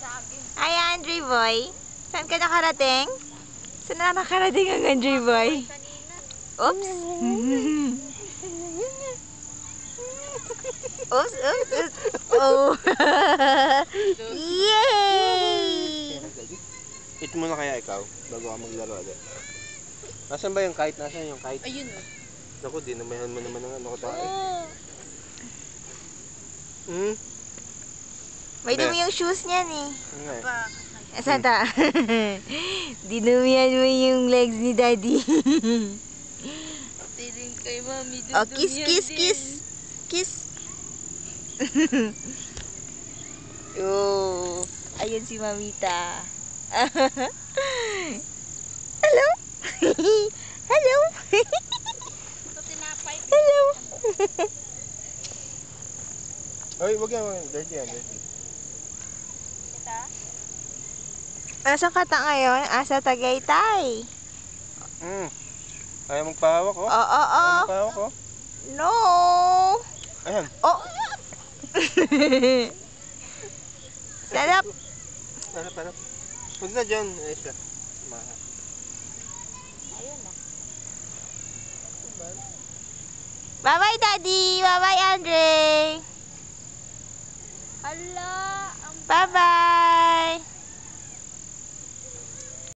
Hi, Andre Boy. Saan ka nakarating? Saan na nakarating ang Andre Boy? Oops. oops, oops, oops. Oh. Yay! Eat muna kaya ikaw, bago ka maglaro agad. Nasaan ba yung kite? Nasaan yung kite? Ayun o. Naku, dinamayan mo naman ng ano ko tayo. Oh. Hmm? May dumi yung shoes niyan eh. Pa. Asan ta? Dinumihan mo yung legs ni Daddy. Tirin kay mami. oh, kiss, kiss, din. kiss. Kiss. oh, ayun si Mamita. Hello? Hello? Hello? Ay, wag yan, wag yan. Dirty yan, dirty. Kita. Nasaan ka ta ngayon? Asa Tagaytay. Hmm. Ayaw magpahawak, oh. Oo, oo, Ayaw oo. magpahawak, oh. No. Ayan. Oh. Sarap. Harap, harap. Huwag na dyan. Ayos siya. Ayun na. Bye-bye, Daddy. Bye-bye, Andre. Hala. Bye-bye.